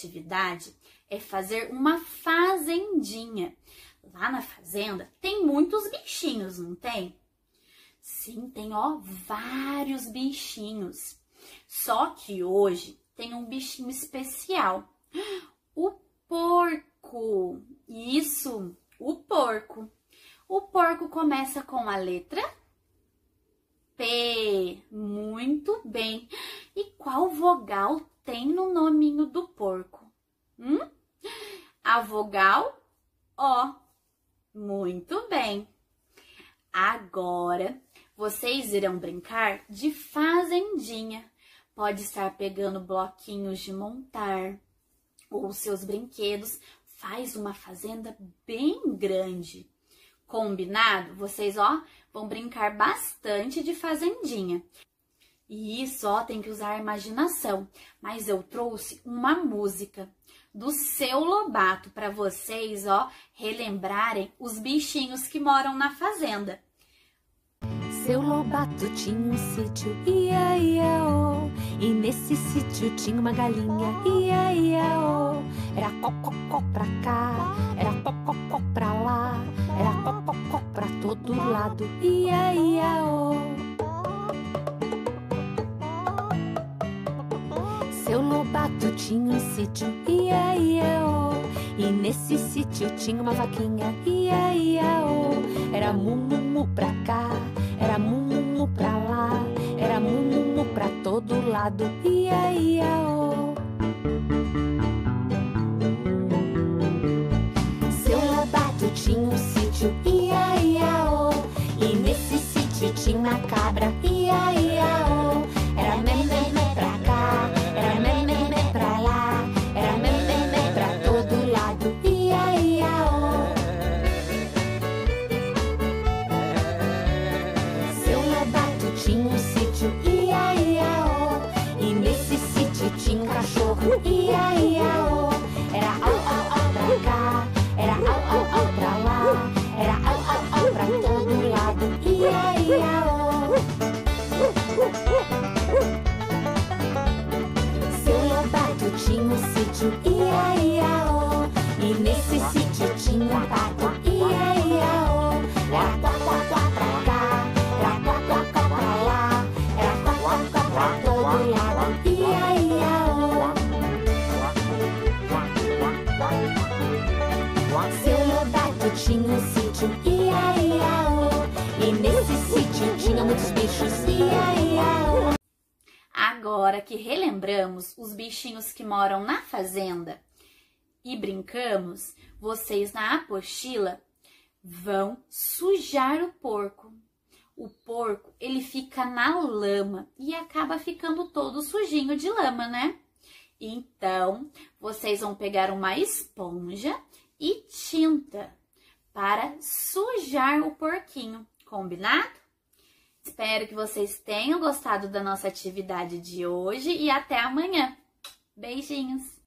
atividade é fazer uma fazendinha. Lá na fazenda tem muitos bichinhos, não tem? Sim, tem ó vários bichinhos. Só que hoje tem um bichinho especial. O porco. Isso, o porco. O porco começa com a letra P. Muito bem. E qual vogal tem no nominho do porco? Hum? A vogal O. Muito bem. Agora vocês irão brincar de fazendinha. Pode estar pegando bloquinhos de montar ou seus brinquedos. Faz uma fazenda bem grande. Combinado? Vocês, ó, vão brincar bastante de fazendinha. E isso, ó, tem que usar a imaginação. Mas eu trouxe uma música do seu Lobato para vocês, ó, relembrarem os bichinhos que moram na fazenda. Seu Lobato tinha um sítio, ia, ia, oh. E nesse sítio tinha uma galinha, ia, ia, oh. Era cococó pra cá, era cococó pra lá, era cococó pra todo lado, ia, ia, oh. Lobato tinha um sítio, ia, ia, oh. E nesse sítio tinha uma vaquinha, ia, ia, oh. Era mumumu pra cá, era mumumu pra lá, era mumumu pra todo lado, ia, ia, oh. Seu Lobato tinha um sítio, ia, ia, oh. E nesse sítio tinha uma cabra, ia, ia, tinha um sítio, ia, ia, oh. E nesse sítio tinha muitos bichos, ia, ia, oh. Agora que relembramos os bichinhos que moram na fazenda e brincamos, vocês na apostila vão sujar o porco. O porco, ele fica na lama e acaba ficando todo sujinho de lama, né? Então, vocês vão pegar uma esponja e tinta para sujar o porquinho, combinado? Espero que vocês tenham gostado da nossa atividade de hoje e até amanhã. Beijinhos!